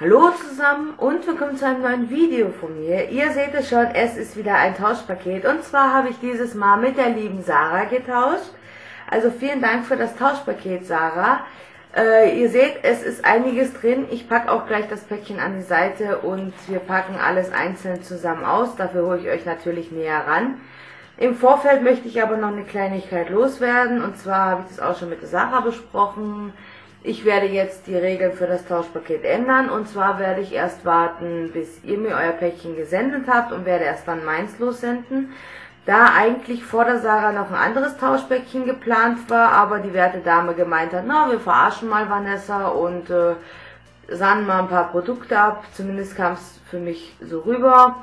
Hallo zusammen und willkommen zu einem neuen Video von mir. Ihr seht es schon, es ist wieder ein Tauschpaket und zwar habe ich dieses Mal mit der lieben Sarah getauscht. Also vielen Dank für das Tauschpaket, Sarah. Äh, ihr seht, es ist einiges drin. Ich packe auch gleich das Päckchen an die Seite und wir packen alles einzeln zusammen aus. Dafür hole ich euch natürlich näher ran. Im Vorfeld möchte ich aber noch eine Kleinigkeit loswerden und zwar habe ich das auch schon mit der Sarah besprochen. Ich werde jetzt die Regeln für das Tauschpaket ändern und zwar werde ich erst warten, bis ihr mir euer Päckchen gesendet habt und werde erst dann meins lossenden. Da eigentlich vor der Sarah noch ein anderes Tauschpäckchen geplant war, aber die werte Dame gemeint hat, na, wir verarschen mal Vanessa und äh, sahen mal ein paar Produkte ab. Zumindest kam es für mich so rüber.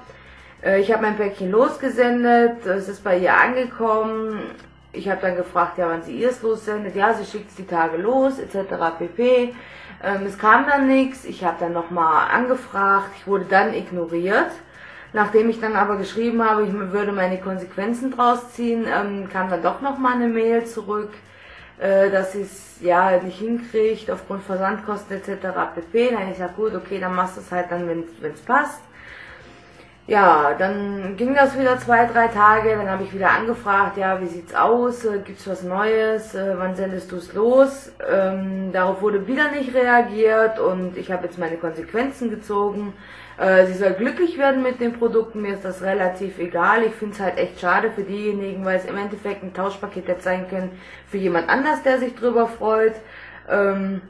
Äh, ich habe mein Päckchen losgesendet, es ist bei ihr angekommen ich habe dann gefragt, ja, wann sie ihr es lossendet. Ja, sie schickt es die Tage los, etc. pp. Ähm, es kam dann nichts. Ich habe dann nochmal angefragt. Ich wurde dann ignoriert. Nachdem ich dann aber geschrieben habe, ich würde meine Konsequenzen draus ziehen, ähm, kam dann doch nochmal eine Mail zurück, äh, dass sie es ja nicht hinkriegt aufgrund Versandkosten etc. pp. Dann habe ich gesagt, gut, okay, dann machst du es halt dann, wenn es passt. Ja, dann ging das wieder zwei, drei Tage, dann habe ich wieder angefragt, ja, wie sieht's aus, äh, gibt's was Neues, äh, wann sendest du es los? Ähm, darauf wurde wieder nicht reagiert und ich habe jetzt meine Konsequenzen gezogen. Äh, sie soll glücklich werden mit den Produkten, mir ist das relativ egal. Ich finde es halt echt schade für diejenigen, weil es im Endeffekt ein Tauschpaket jetzt sein können für jemand anders, der sich drüber freut. Ähm,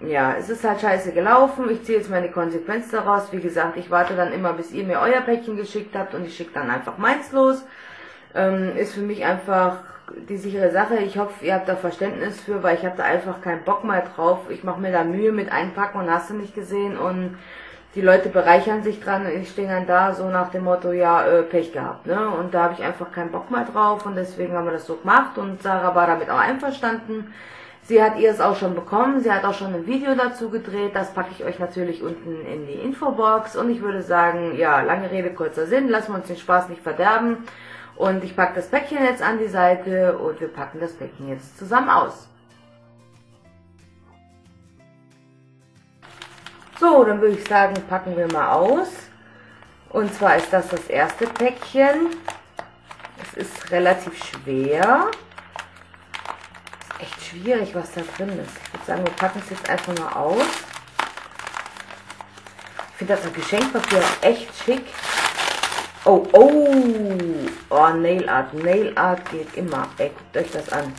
ja, es ist halt scheiße gelaufen. Ich ziehe jetzt meine Konsequenz daraus. Wie gesagt, ich warte dann immer, bis ihr mir euer Päckchen geschickt habt und ich schicke dann einfach meins los. Ähm, ist für mich einfach die sichere Sache. Ich hoffe, ihr habt da Verständnis für, weil ich habe da einfach keinen Bock mehr drauf. Ich mache mir da Mühe mit einpacken und hast du nicht gesehen und die Leute bereichern sich dran und ich stehe dann da so nach dem Motto, ja, äh, Pech gehabt, ne? Und da habe ich einfach keinen Bock mehr drauf und deswegen haben wir das so gemacht und Sarah war damit auch einverstanden. Sie hat ihr es auch schon bekommen, sie hat auch schon ein Video dazu gedreht, das packe ich euch natürlich unten in die Infobox und ich würde sagen, ja, lange Rede, kurzer Sinn, lassen wir uns den Spaß nicht verderben und ich packe das Päckchen jetzt an die Seite und wir packen das Päckchen jetzt zusammen aus. So, dann würde ich sagen, packen wir mal aus. Und zwar ist das das erste Päckchen. Es ist relativ schwer echt schwierig, was da drin ist. Ich würde sagen, wir packen es jetzt einfach mal aus. Ich finde das Geschenkpapier echt schick. Oh, oh, oh, Nail Art. Nail Art geht immer. Ey, guckt euch das an.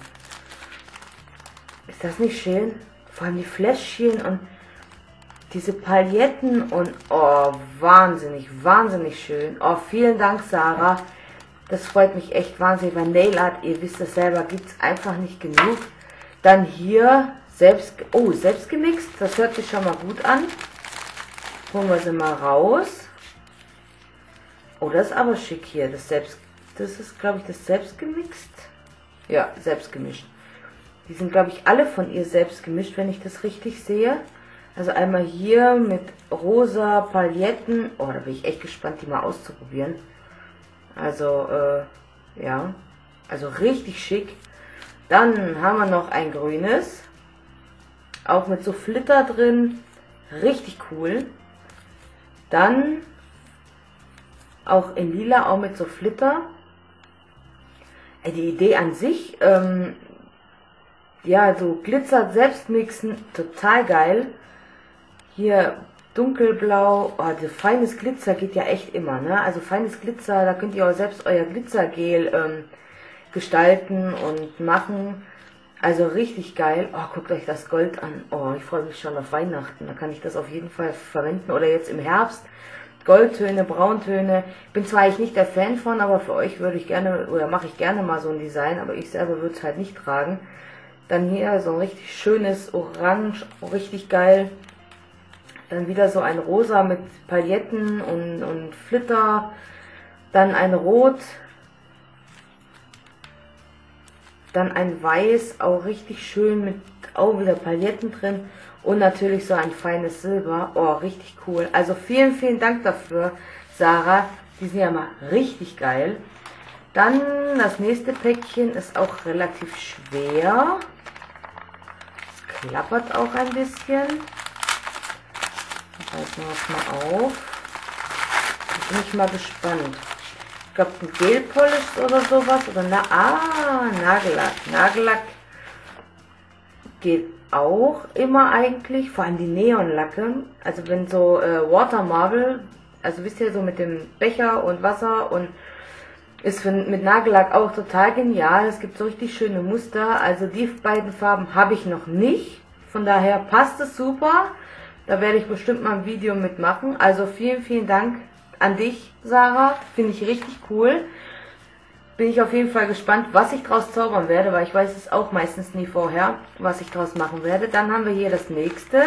Ist das nicht schön? Vor allem die Fläschchen und diese Pailletten und oh, wahnsinnig, wahnsinnig schön. Oh, vielen Dank, Sarah. Das freut mich echt wahnsinnig, weil Nail Art, ihr wisst das selber, gibt es einfach nicht genug. Dann hier selbst, oh, selbst gemixt, das hört sich schon mal gut an. Holen wir sie mal raus. Oh, das ist aber schick hier, das selbst, das ist, glaube ich, das selbst gemixt. Ja, selbst gemischt. Die sind, glaube ich, alle von ihr selbst gemischt, wenn ich das richtig sehe. Also einmal hier mit rosa Pailletten. Oh, da bin ich echt gespannt, die mal auszuprobieren. Also, äh, ja. Also richtig schick. Dann haben wir noch ein grünes. Auch mit so Flitter drin. Richtig cool. Dann auch in lila, auch mit so Flitter. Die Idee an sich, ähm, ja, so glitzert selbst mixen, total geil. Hier dunkelblau, oh, das feines Glitzer geht ja echt immer, ne? Also feines Glitzer, da könnt ihr auch selbst euer Glitzergel ähm, gestalten und machen. Also richtig geil. Oh, guckt euch das Gold an. Oh, ich freue mich schon auf Weihnachten. Da kann ich das auf jeden Fall verwenden. Oder jetzt im Herbst. Goldtöne, Brauntöne. Bin zwar ich nicht der Fan von, aber für euch würde ich gerne, oder mache ich gerne mal so ein Design, aber ich selber würde es halt nicht tragen. Dann hier so ein richtig schönes Orange, richtig geil. Dann wieder so ein Rosa mit Pailletten und, und Flitter. Dann ein Rot, Dann ein Weiß, auch richtig schön mit auch wieder Paletten drin. Und natürlich so ein feines Silber. Oh, richtig cool. Also vielen, vielen Dank dafür, Sarah. Die sind ja mal richtig geil. Dann das nächste Päckchen ist auch relativ schwer. Es klappert auch ein bisschen. Schreiben wir das mal auf. Da bin ich mal gespannt. Ich glaube, ein Gel Polish oder sowas. Oder na, ah, Nagellack. Nagellack geht auch immer eigentlich. Vor allem die Neonlacke. Also wenn so äh, Water Marble, also wisst ihr, so mit dem Becher und Wasser und ist für, mit Nagellack auch total genial. Es gibt so richtig schöne Muster. Also die beiden Farben habe ich noch nicht. Von daher passt es super. Da werde ich bestimmt mal ein Video mitmachen. Also vielen, vielen Dank an dich, Sarah. Finde ich richtig cool. Bin ich auf jeden Fall gespannt, was ich draus zaubern werde, weil ich weiß es auch meistens nie vorher, was ich draus machen werde. Dann haben wir hier das nächste.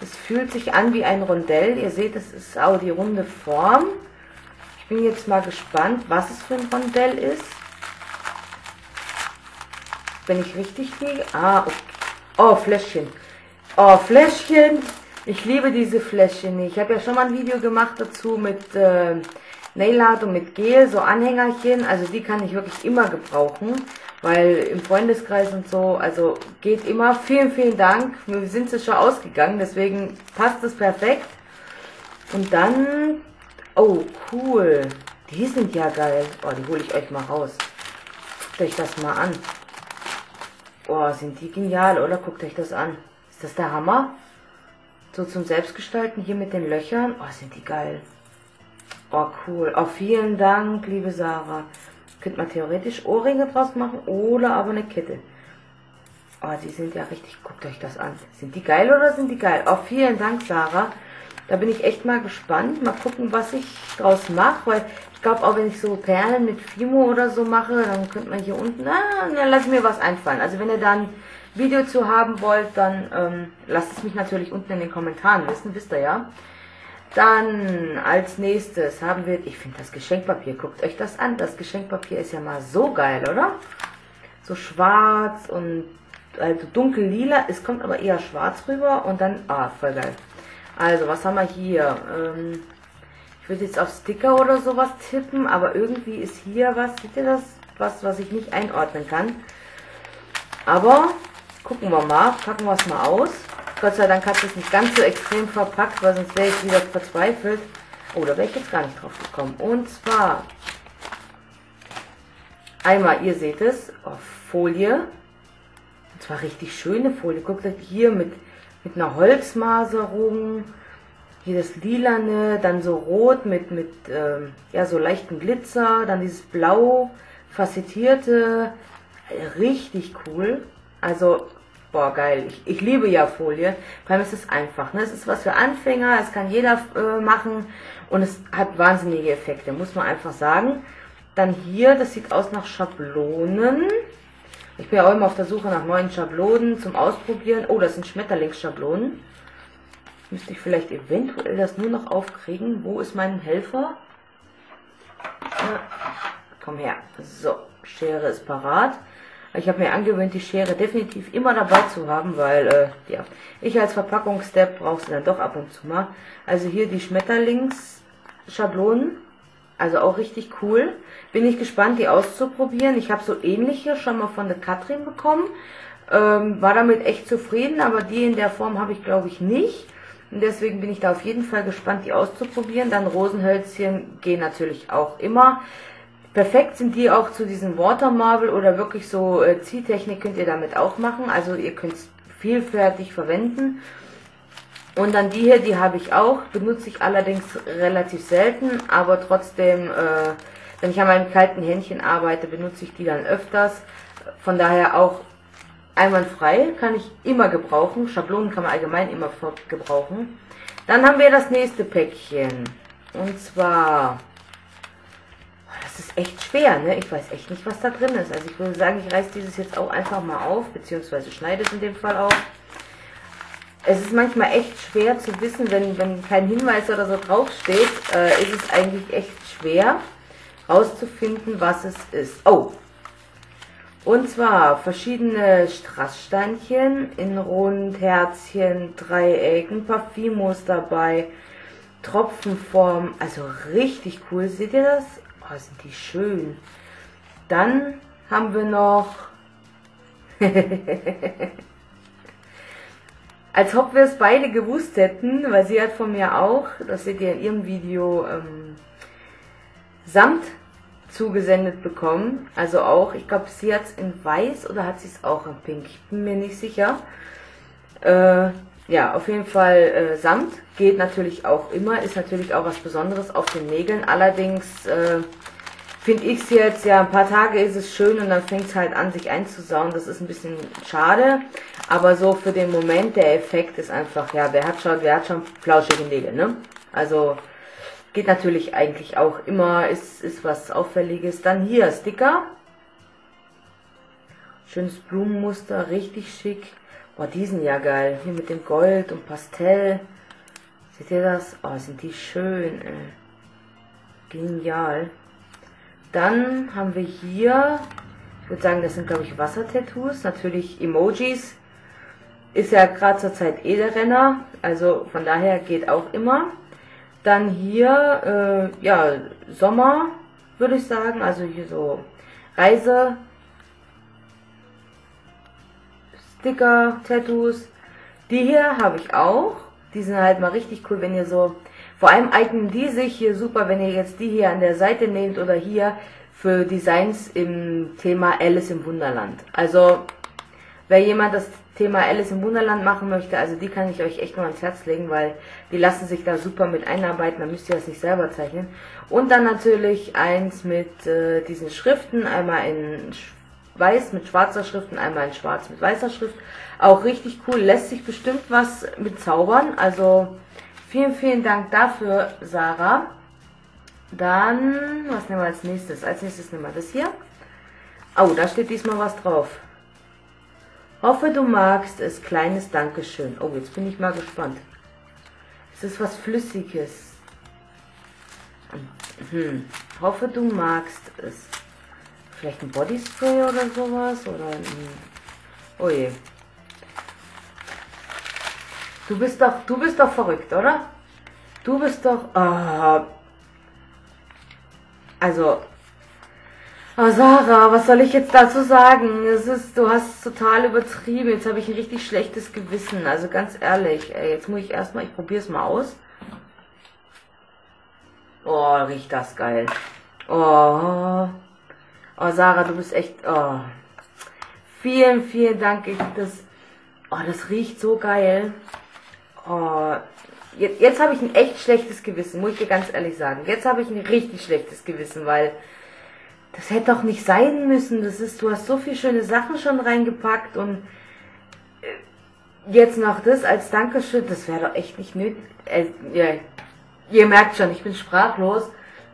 Es fühlt sich an wie ein Rondell. Ihr seht, es ist auch die runde Form. Ich bin jetzt mal gespannt, was es für ein Rondell ist. Wenn ich richtig liege. Ah, okay. Oh, Fläschchen. Oh, Fläschchen. Ich liebe diese Fläschchen. Ich habe ja schon mal ein Video gemacht dazu mit äh, Nail und mit Gel, so Anhängerchen. Also die kann ich wirklich immer gebrauchen, weil im Freundeskreis und so, also geht immer. Vielen, vielen Dank. Wir sind es schon ausgegangen, deswegen passt es perfekt. Und dann, oh cool, die sind ja geil. Oh, die hole ich euch mal raus. Guckt euch das mal an. Oh, sind die genial, oder? Guckt euch das an. Ist das der Hammer? So zum Selbstgestalten hier mit den Löchern. Oh, sind die geil. Oh, cool. Oh, vielen Dank, liebe Sarah. Könnte man theoretisch Ohrringe draus machen oder aber eine Kette. Oh, die sind ja richtig, guckt euch das an. Sind die geil oder sind die geil? Oh, vielen Dank, Sarah. Da bin ich echt mal gespannt. Mal gucken, was ich draus mache, weil ich glaube, auch wenn ich so Perlen mit Fimo oder so mache, dann könnte man hier unten, ah, dann lass mir was einfallen. Also wenn ihr dann Video zu haben wollt, dann ähm, lasst es mich natürlich unten in den Kommentaren wissen, wisst ihr ja. Dann als nächstes haben wir, ich finde das Geschenkpapier, guckt euch das an. Das Geschenkpapier ist ja mal so geil, oder? So schwarz und also dunkel lila, es kommt aber eher schwarz rüber und dann, ah, voll geil. Also, was haben wir hier? Ähm, ich würde jetzt auf Sticker oder sowas tippen, aber irgendwie ist hier was, seht ihr das? Was, was ich nicht einordnen kann. Aber Gucken wir mal, packen wir es mal aus. Gott sei Dank hat es nicht ganz so extrem verpackt, weil sonst wäre ich wieder verzweifelt. Oh, da wäre ich jetzt gar nicht drauf gekommen. Und zwar einmal, ihr seht es, auf Folie. Und zwar richtig schöne Folie. Guckt euch hier mit, mit einer Holzmaserung. Hier das Lilane, dann so rot mit, mit ähm, ja, so leichten Glitzer. Dann dieses Blau, facettierte. Richtig cool. Also boah, geil, ich, ich liebe ja Folie. Vor allem ist es einfach. Ne? Es ist was für Anfänger, es kann jeder äh, machen und es hat wahnsinnige Effekte, muss man einfach sagen. Dann hier, das sieht aus nach Schablonen. Ich bin ja auch immer auf der Suche nach neuen Schablonen zum Ausprobieren. Oh, das sind Schmetterlingsschablonen. Müsste ich vielleicht eventuell das nur noch aufkriegen. Wo ist mein Helfer? Ja, komm her. So, Schere ist parat. Ich habe mir angewöhnt, die Schere definitiv immer dabei zu haben, weil, äh, ja, ich als Verpackungsstep brauche sie dann doch ab und zu mal. Also hier die Schmetterlingsschablonen, also auch richtig cool. Bin ich gespannt, die auszuprobieren. Ich habe so ähnliche schon mal von der Katrin bekommen. Ähm, war damit echt zufrieden, aber die in der Form habe ich glaube ich nicht. Und deswegen bin ich da auf jeden Fall gespannt, die auszuprobieren. Dann Rosenhölzchen gehen natürlich auch immer. Perfekt sind die auch zu diesem Water Marble oder wirklich so äh, Ziehtechnik könnt ihr damit auch machen. Also ihr könnt es vielfältig verwenden. Und dann die hier, die habe ich auch, benutze ich allerdings relativ selten, aber trotzdem, äh, wenn ich an meinem kalten Händchen arbeite, benutze ich die dann öfters. Von daher auch einwandfrei, kann ich immer gebrauchen. Schablonen kann man allgemein immer gebrauchen. Dann haben wir das nächste Päckchen. Und zwar das ist echt schwer, ne? Ich weiß echt nicht, was da drin ist. Also ich würde sagen, ich reiße dieses jetzt auch einfach mal auf, beziehungsweise schneide es in dem Fall auf. Es ist manchmal echt schwer zu wissen, wenn, wenn kein Hinweis oder so draufsteht, äh, ist es eigentlich echt schwer rauszufinden, was es ist. Oh! Und zwar verschiedene Strasssteinchen in Rund, Herzchen, Dreiecken, Parfümos dabei, Tropfenform, also richtig cool. Seht ihr das? Oh, sind die schön. Dann haben wir noch Als ob wir es beide gewusst hätten, weil sie hat von mir auch, das seht ihr in ihrem Video, ähm, Samt zugesendet bekommen. Also auch, ich glaube, sie hat es in weiß oder hat sie es auch in pink? Ich bin mir nicht sicher. Äh, ja, auf jeden Fall äh, Samt geht natürlich auch immer, ist natürlich auch was Besonderes auf den Nägeln. Allerdings äh, finde ich es jetzt, ja, ein paar Tage ist es schön und dann fängt es halt an, sich einzusauen. Das ist ein bisschen schade, aber so für den Moment, der Effekt ist einfach, ja, wer hat schon, wer hat schon flauschige Nägel, ne? Also, geht natürlich eigentlich auch immer, ist, ist was Auffälliges. Dann hier, Sticker. Schönes Blumenmuster, richtig schick. Boah, die sind ja geil. Hier mit dem Gold und Pastell. Seht ihr das? Oh, sind die schön, ey. Genial. Dann haben wir hier, ich würde sagen, das sind glaube ich Wassertattoos, natürlich Emojis. Ist ja gerade zur Zeit eh der Renner, also von daher geht auch immer. Dann hier, äh, ja, Sommer, würde ich sagen, also hier so Reise, Sticker, Tattoos. Die hier habe ich auch. Die sind halt mal richtig cool, wenn ihr so vor allem eignen die sich hier super, wenn ihr jetzt die hier an der Seite nehmt oder hier für Designs im Thema Alice im Wunderland. Also, wer jemand das Thema Alice im Wunderland machen möchte, also die kann ich euch echt nur ans Herz legen, weil die lassen sich da super mit einarbeiten, dann müsst ihr das nicht selber zeichnen. Und dann natürlich eins mit äh, diesen Schriften, einmal in weiß mit schwarzer Schrift und einmal in schwarz mit weißer Schrift. Auch richtig cool, lässt sich bestimmt was mit zaubern, also Vielen, vielen Dank dafür, Sarah. Dann, was nehmen wir als nächstes? Als nächstes nehmen wir das hier. Oh, da steht diesmal was drauf. Hoffe, du magst es. Kleines Dankeschön. Oh, jetzt bin ich mal gespannt. Es ist was Flüssiges. Hm. Hoffe, du magst es. Vielleicht ein Bodyspray oder sowas? Oder ein... Oh je. Du bist doch, du bist doch verrückt, oder? Du bist doch, äh, also, oh Sarah, was soll ich jetzt dazu sagen? Es ist, du hast total übertrieben. Jetzt habe ich ein richtig schlechtes Gewissen. Also ganz ehrlich, ey, jetzt muss ich erstmal, ich probiere es mal aus. Oh, riecht das geil. Oh, oh Sarah, du bist echt, oh. Vielen, vielen Dank. Ich, das, oh, das riecht so geil. Oh, jetzt, jetzt habe ich ein echt schlechtes Gewissen, muss ich dir ganz ehrlich sagen. Jetzt habe ich ein richtig schlechtes Gewissen, weil das hätte doch nicht sein müssen. Das ist, du hast so viele schöne Sachen schon reingepackt und äh, jetzt noch das als Dankeschön, das wäre doch echt nicht nötig. Äh, ja, ihr merkt schon, ich bin sprachlos.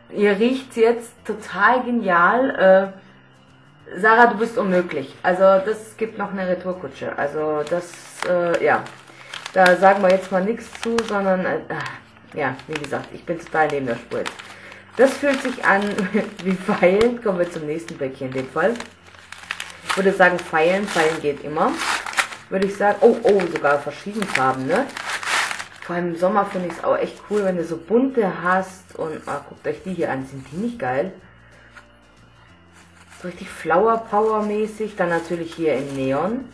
Ihr riecht jetzt total genial. Äh, Sarah, du bist unmöglich. Also das gibt noch eine Retourkutsche. Also das, äh, ja. Da sagen wir jetzt mal nichts zu, sondern, äh, ja, wie gesagt, ich bin total neben der Spur jetzt. Das fühlt sich an wie Pfeilen. Kommen wir zum nächsten Bäckchen in dem Fall. Ich würde sagen Pfeilen. Pfeilen geht immer. Würde ich sagen. Oh, oh, sogar verschiedene Farben, ne? Vor allem im Sommer finde ich es auch echt cool, wenn du so bunte hast. Und ah, guckt euch die hier an. Sind die nicht geil? So richtig Flower Power mäßig. Dann natürlich hier in Neon.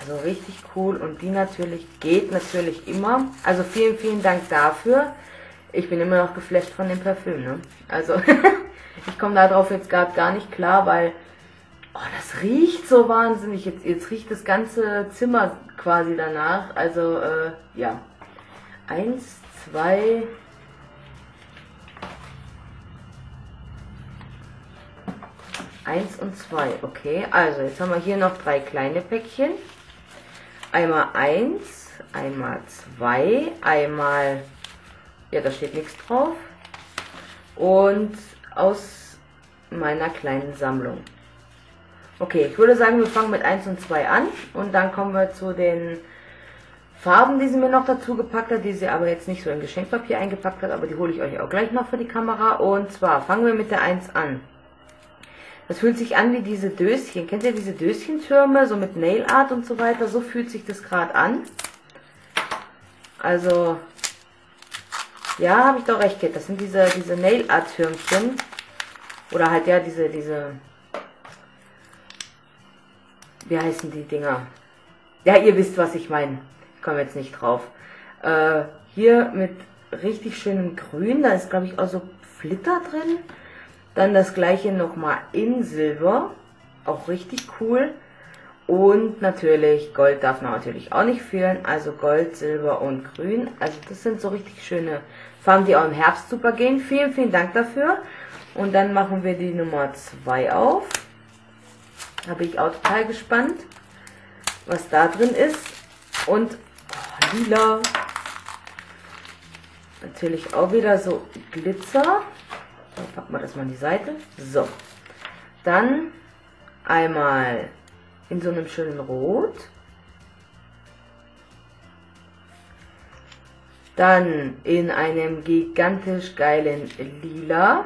Also richtig cool und die natürlich geht natürlich immer. Also vielen, vielen Dank dafür. Ich bin immer noch geflasht von dem Parfüm, ne? Also ich komme darauf jetzt gerade gar nicht klar, weil oh, das riecht so wahnsinnig. Jetzt, jetzt riecht das ganze Zimmer quasi danach. Also äh, ja. Eins, zwei, Eins und zwei, okay. Also jetzt haben wir hier noch drei kleine Päckchen einmal 1, einmal 2, einmal, ja, da steht nichts drauf. Und aus meiner kleinen Sammlung. Okay, ich würde sagen, wir fangen mit 1 und 2 an und dann kommen wir zu den Farben, die sie mir noch dazu gepackt hat, die sie aber jetzt nicht so in Geschenkpapier eingepackt hat, aber die hole ich euch auch gleich noch für die Kamera. Und zwar fangen wir mit der 1 an. Das fühlt sich an wie diese Döschen. Kennt ihr diese Döschentürme, so mit Nail Art und so weiter? So fühlt sich das gerade an. Also, ja, habe ich doch recht, Kate. Das sind diese, diese Nail Art Türmchen. Oder halt, ja, diese, diese, wie heißen die Dinger? Ja, ihr wisst, was ich meine. komme jetzt nicht drauf. Äh, hier mit richtig schönem Grün, da ist glaube ich auch so Flitter drin. Dann das gleiche nochmal in Silber, auch richtig cool. Und natürlich, Gold darf man natürlich auch nicht fehlen, also Gold, Silber und Grün. Also das sind so richtig schöne Farben, die auch im Herbst super gehen. Vielen, vielen Dank dafür. Und dann machen wir die Nummer 2 auf. Da bin ich auch total gespannt, was da drin ist. Und oh, lila. Natürlich auch wieder so Glitzer. So, packen wir das mal an die Seite. So. Dann einmal in so einem schönen Rot. Dann in einem gigantisch geilen Lila.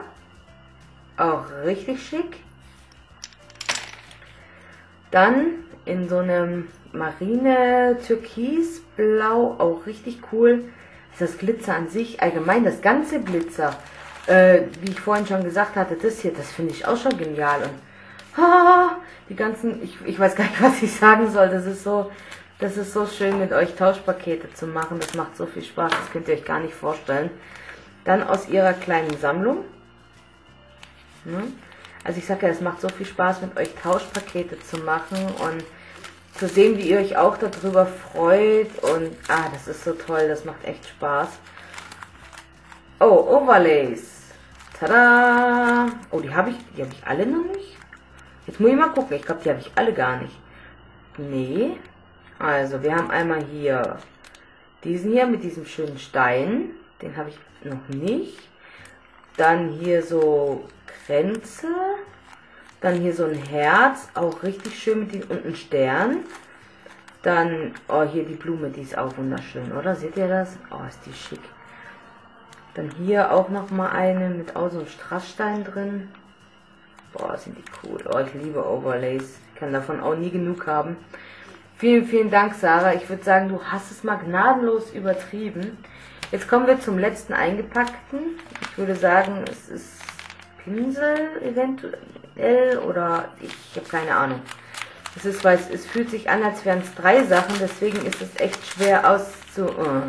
Auch richtig schick. Dann in so einem Marine Türkisblau. Auch richtig cool. Das ist das Glitzer an sich. Allgemein das ganze Glitzer. Äh, wie ich vorhin schon gesagt hatte, das hier, das finde ich auch schon genial. Und die ganzen, ich, ich weiß gar nicht, was ich sagen soll. Das ist so, das ist so schön mit euch Tauschpakete zu machen. Das macht so viel Spaß, das könnt ihr euch gar nicht vorstellen. Dann aus ihrer kleinen Sammlung. Hm? Also ich sage ja, es macht so viel Spaß mit euch Tauschpakete zu machen und zu sehen, wie ihr euch auch darüber freut und ah, das ist so toll, das macht echt Spaß. Oh, Overlays. Tada! Oh, die habe ich, die habe ich alle noch nicht. Jetzt muss ich mal gucken. Ich glaube, die habe ich alle gar nicht. Nee. Also, wir haben einmal hier diesen hier mit diesem schönen Stein. Den habe ich noch nicht. Dann hier so Grenze. Dann hier so ein Herz. Auch richtig schön mit den unten Stern. Dann, oh, hier die Blume, die ist auch wunderschön, oder? Seht ihr das? Oh, ist die schick. Dann hier auch nochmal eine mit auch so einem Strassstein drin. Boah, sind die cool. Oh, ich liebe Overlays. Ich kann davon auch nie genug haben. Vielen, vielen Dank, Sarah. Ich würde sagen, du hast es mal gnadenlos übertrieben. Jetzt kommen wir zum letzten eingepackten. Ich würde sagen, es ist Pinsel eventuell oder ich, habe keine Ahnung. Es ist, weil es, es fühlt sich an, als wären es drei Sachen, deswegen ist es echt schwer auszu... Uh.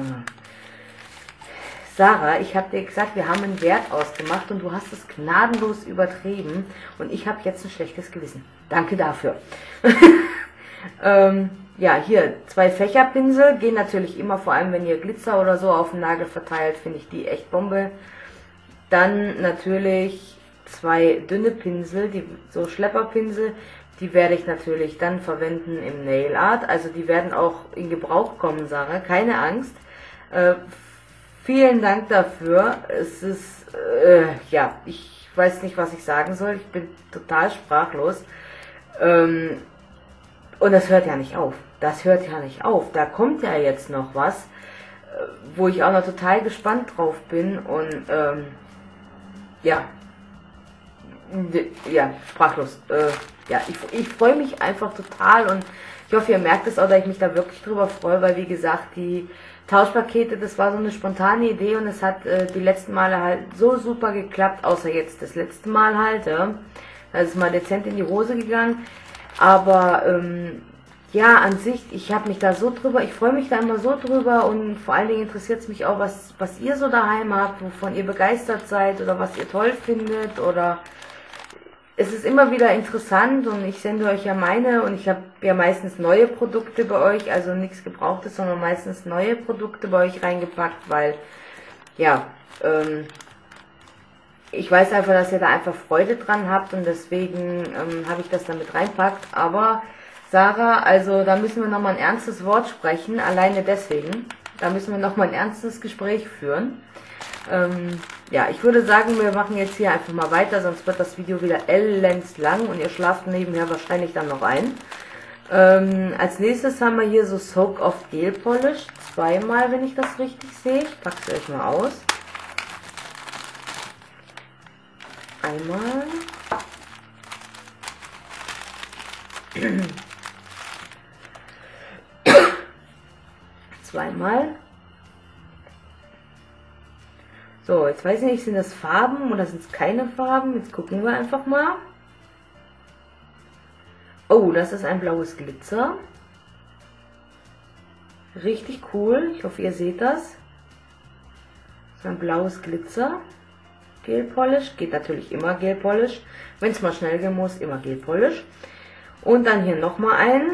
Sarah, ich habe dir gesagt, wir haben einen Wert ausgemacht und du hast es gnadenlos übertrieben und ich habe jetzt ein schlechtes Gewissen. Danke dafür. ähm, ja, hier zwei Fächerpinsel gehen natürlich immer, vor allem wenn ihr Glitzer oder so auf dem Nagel verteilt, finde ich die echt Bombe. Dann natürlich zwei dünne Pinsel, die so Schlepperpinsel, die werde ich natürlich dann verwenden im Nail Art. Also die werden auch in Gebrauch kommen, Sarah, keine Angst. Äh, Vielen Dank dafür. Es ist, äh, ja, ich weiß nicht, was ich sagen soll. Ich bin total sprachlos. Ähm, und das hört ja nicht auf. Das hört ja nicht auf. Da kommt ja jetzt noch was, äh, wo ich auch noch total gespannt drauf bin. Und ähm, ja, ja, sprachlos. Äh, ja, ich, ich freue mich einfach total und ich hoffe, ihr merkt es auch, dass ich mich da wirklich drüber freue, weil wie gesagt, die Tauschpakete, das war so eine spontane Idee und es hat äh, die letzten Male halt so super geklappt, außer jetzt das letzte Mal halt. Ja. Da ist mal dezent in die Hose gegangen. Aber ähm, ja, an sich, ich habe mich da so drüber, ich freue mich da immer so drüber und vor allen Dingen interessiert es mich auch, was, was ihr so daheim habt, wovon ihr begeistert seid oder was ihr toll findet oder es ist immer wieder interessant und ich sende euch ja meine und ich habe ja meistens neue Produkte bei euch, also nichts Gebrauchtes, sondern meistens neue Produkte bei euch reingepackt, weil ja, ähm, ich weiß einfach, dass ihr da einfach Freude dran habt und deswegen ähm, habe ich das damit reinpackt. Aber Sarah, also da müssen wir nochmal ein ernstes Wort sprechen, alleine deswegen. Da müssen wir nochmal ein ernstes Gespräch führen. Ähm, ja, ich würde sagen, wir machen jetzt hier einfach mal weiter, sonst wird das Video wieder ellends lang und ihr schlaft nebenher wahrscheinlich dann noch ein. Ähm, als nächstes haben wir hier so Soak of Gel Polish. Zweimal, wenn ich das richtig sehe. Ich packe es euch mal aus. Einmal. Zweimal. So, jetzt weiß ich nicht, sind das Farben oder sind es keine Farben? Jetzt gucken wir einfach mal. Oh, das ist ein blaues Glitzer. Richtig cool. Ich hoffe, ihr seht das. So ein blaues Glitzer. Gel Polish. Geht natürlich immer Gel Polish. Wenn es mal schnell gehen muss, immer Gel Polish. Und dann hier nochmal einen.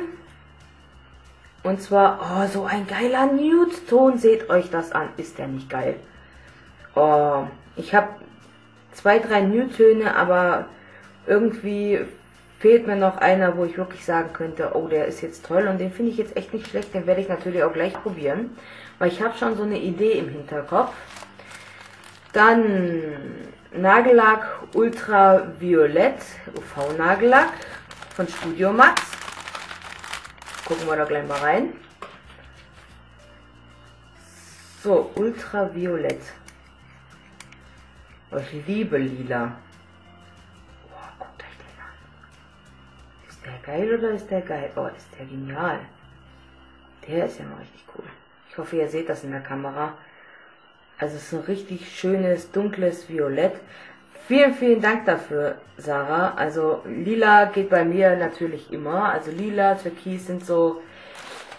Und zwar, oh, so ein geiler Nude-Ton. Seht euch das an. Ist der nicht geil? Oh, ich habe zwei, drei Nude-Töne, aber irgendwie fehlt mir noch einer, wo ich wirklich sagen könnte, oh, der ist jetzt toll und den finde ich jetzt echt nicht schlecht, den werde ich natürlich auch gleich probieren, weil ich habe schon so eine Idee im Hinterkopf. Dann Nagellack Ultraviolett, UV-Nagellack von Studio Max. Gucken wir da gleich mal rein. So, Ultraviolett. Ich liebe lila. Ist der geil oder ist der geil? Oh, ist der genial. Der ist ja mal richtig cool. Ich hoffe, ihr seht das in der Kamera. Also es ist ein richtig schönes, dunkles Violett. Vielen, vielen Dank dafür, Sarah. Also lila geht bei mir natürlich immer. Also lila, türkis sind so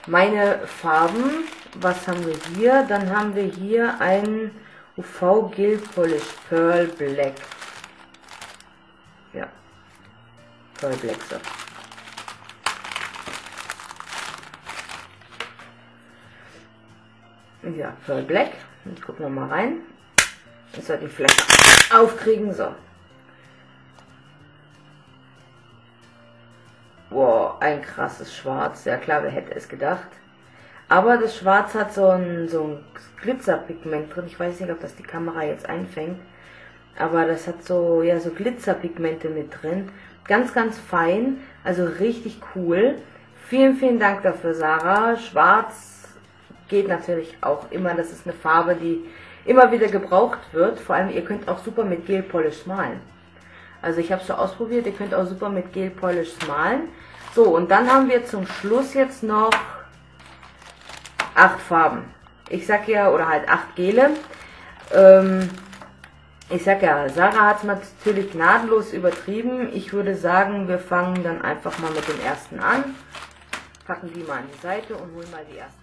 meine Farben. Was haben wir hier? Dann haben wir hier ein UV Gel Polish Pearl Black. Ja. Pearl Black so. Ja, Pearl Black. Ich gucke mal rein. Jetzt sollte ich vielleicht aufkriegen. So. Wow, ein krasses Schwarz. Ja klar, wer hätte es gedacht. Aber das Schwarz hat so ein, so ein Glitzerpigment drin. Ich weiß nicht, ob das die Kamera jetzt einfängt. Aber das hat so, ja, so Glitzerpigmente mit drin. Ganz, ganz fein. Also richtig cool. Vielen, vielen Dank dafür, Sarah. Schwarz geht natürlich auch immer. Das ist eine Farbe, die immer wieder gebraucht wird. Vor allem, ihr könnt auch super mit Gel Polish malen. Also ich habe es schon ausprobiert, ihr könnt auch super mit Gel Polish malen. So, und dann haben wir zum Schluss jetzt noch acht Farben. Ich sag ja, oder halt acht Gele. Ähm, ich sag ja, Sarah hat es natürlich gnadenlos übertrieben. Ich würde sagen, wir fangen dann einfach mal mit dem ersten an. Packen die mal an die Seite und holen mal die ersten.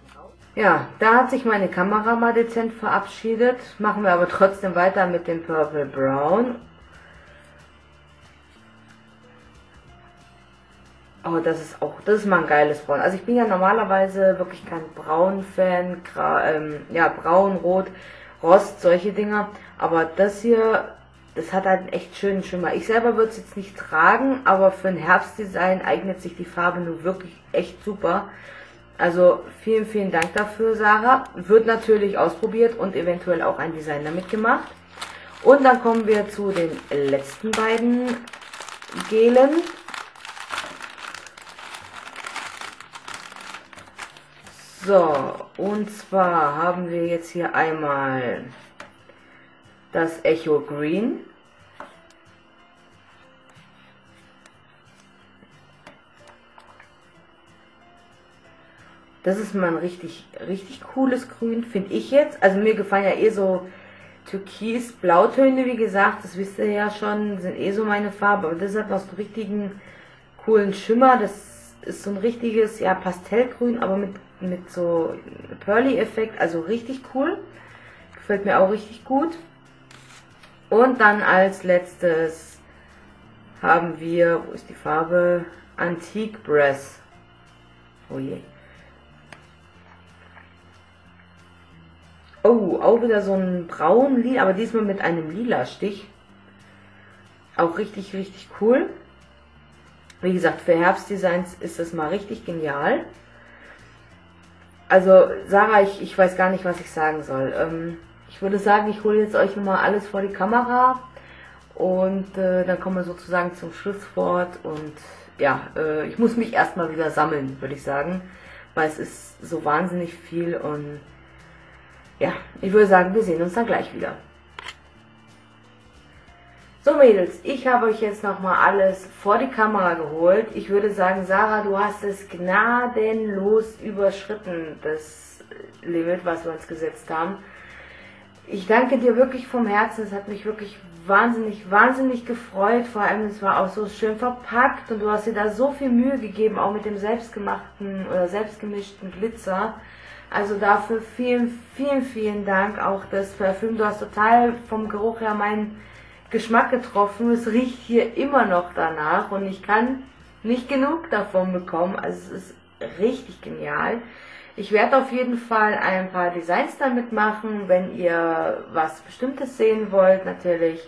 Ja, da hat sich meine Kamera mal dezent verabschiedet. Machen wir aber trotzdem weiter mit dem Purple Brown. Oh, das ist auch, das ist mal ein geiles Braun. Also ich bin ja normalerweise wirklich kein Braun-Fan, ähm, ja, Braun, Rot, Rost, solche Dinger. Aber das hier, das hat halt einen echt schönen Schimmer. Ich selber würde es jetzt nicht tragen, aber für ein Herbstdesign eignet sich die Farbe nur wirklich echt super. Also vielen, vielen Dank dafür, Sarah. Wird natürlich ausprobiert und eventuell auch ein Design damit gemacht. Und dann kommen wir zu den letzten beiden Gelen. So, und zwar haben wir jetzt hier einmal das Echo Green. Das ist mal ein richtig, richtig cooles Grün, finde ich jetzt. Also mir gefallen ja eh so Türkis, Blautöne, wie gesagt, das wisst ihr ja schon, sind eh so meine Farbe. Aber das hat noch so einen richtigen coolen Schimmer. Das ist so ein richtiges, ja, Pastellgrün, aber mit, mit so Pearly-Effekt. Also richtig cool. Gefällt mir auch richtig gut. Und dann als letztes haben wir, wo ist die Farbe? Antique Brass. Oh je. Oh, auch wieder so ein braun Lila, aber diesmal mit einem lila Stich. Auch richtig, richtig cool. Wie gesagt, für Herbstdesigns ist das mal richtig genial. Also, Sarah, ich, ich weiß gar nicht, was ich sagen soll. Ähm, ich würde sagen, ich hole jetzt euch nochmal alles vor die Kamera und äh, dann kommen wir sozusagen zum Schlusswort und ja, äh, ich muss mich erstmal wieder sammeln, würde ich sagen, weil es ist so wahnsinnig viel und ja, ich würde sagen, wir sehen uns dann gleich wieder. So Mädels, ich habe euch jetzt nochmal alles vor die Kamera geholt. Ich würde sagen, Sarah, du hast es gnadenlos überschritten, das Limit, was wir uns gesetzt haben. ich danke dir wirklich vom Herzen. Es hat mich wirklich wahnsinnig, wahnsinnig gefreut. Vor allem, es war auch so schön verpackt und du hast dir da so viel Mühe gegeben, auch mit dem selbstgemachten oder selbstgemischten Glitzer. Also dafür vielen, vielen, vielen Dank. Auch das Parfüm, du hast total vom Geruch her meinen Geschmack getroffen. Es riecht hier immer noch danach und ich kann nicht genug davon bekommen. Also es ist richtig genial. Ich werde auf jeden Fall ein paar Designs damit machen. Wenn ihr was Bestimmtes sehen wollt, natürlich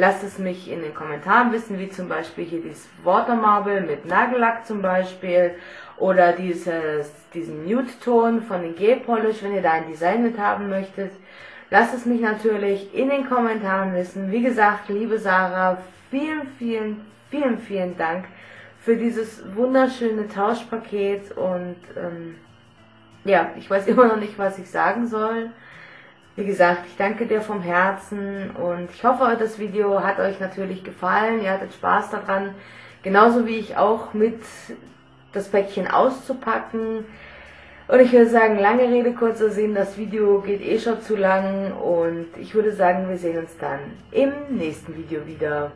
lasst es mich in den Kommentaren wissen, wie zum Beispiel hier dieses Watermarble mit Nagellack zum Beispiel oder dieses, diesen Nude-Ton von den G-Polish, wenn ihr da ein Design mit haben möchtet. Lasst es mich natürlich in den Kommentaren wissen. Wie gesagt, liebe Sarah, vielen, vielen, vielen, vielen Dank für dieses wunderschöne Tauschpaket und ähm, ja, ich weiß immer noch nicht, was ich sagen soll. Wie gesagt, ich danke dir vom Herzen und ich hoffe, das Video hat euch natürlich gefallen. Ihr hattet Spaß daran, genauso wie ich auch mit das Päckchen auszupacken. Und ich würde sagen, lange Rede, kurzer Sinn, das Video geht eh schon zu lang und ich würde sagen, wir sehen uns dann im nächsten Video wieder.